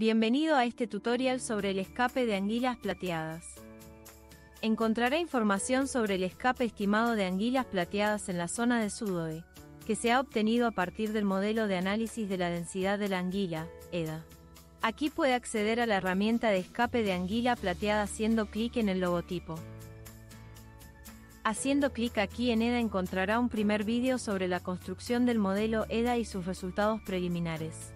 Bienvenido a este tutorial sobre el escape de anguilas plateadas. Encontrará información sobre el escape estimado de anguilas plateadas en la zona de Sudoe, que se ha obtenido a partir del modelo de análisis de la densidad de la anguila, EDA. Aquí puede acceder a la herramienta de escape de anguila plateada haciendo clic en el logotipo. Haciendo clic aquí en EDA encontrará un primer vídeo sobre la construcción del modelo EDA y sus resultados preliminares.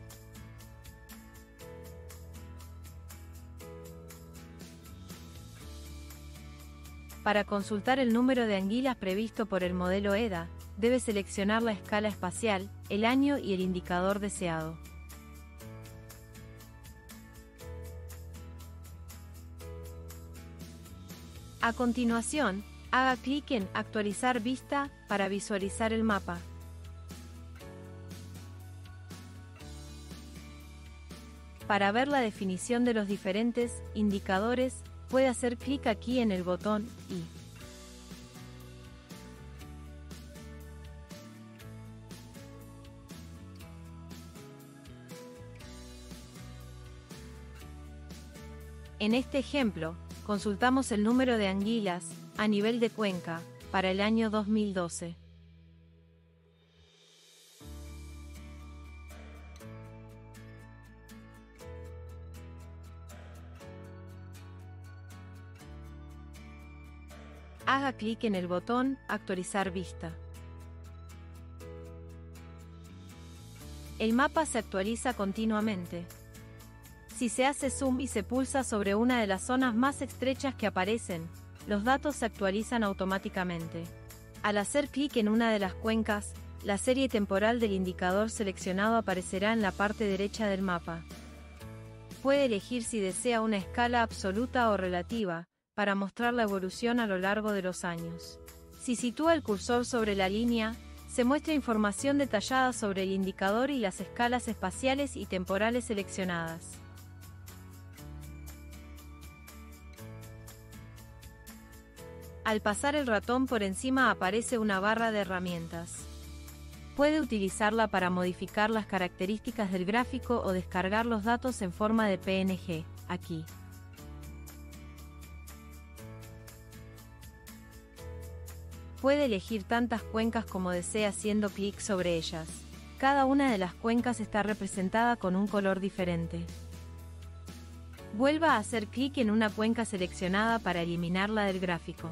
Para consultar el número de anguilas previsto por el modelo EDA, debe seleccionar la escala espacial, el año y el indicador deseado. A continuación, haga clic en Actualizar vista para visualizar el mapa. Para ver la definición de los diferentes indicadores, puede hacer clic aquí en el botón I. En este ejemplo, consultamos el número de anguilas, a nivel de cuenca, para el año 2012. Haga clic en el botón Actualizar vista. El mapa se actualiza continuamente. Si se hace zoom y se pulsa sobre una de las zonas más estrechas que aparecen, los datos se actualizan automáticamente. Al hacer clic en una de las cuencas, la serie temporal del indicador seleccionado aparecerá en la parte derecha del mapa. Puede elegir si desea una escala absoluta o relativa, para mostrar la evolución a lo largo de los años. Si sitúa el cursor sobre la línea, se muestra información detallada sobre el indicador y las escalas espaciales y temporales seleccionadas. Al pasar el ratón por encima aparece una barra de herramientas. Puede utilizarla para modificar las características del gráfico o descargar los datos en forma de PNG, aquí. Puede elegir tantas cuencas como desea haciendo clic sobre ellas. Cada una de las cuencas está representada con un color diferente. Vuelva a hacer clic en una cuenca seleccionada para eliminarla del gráfico.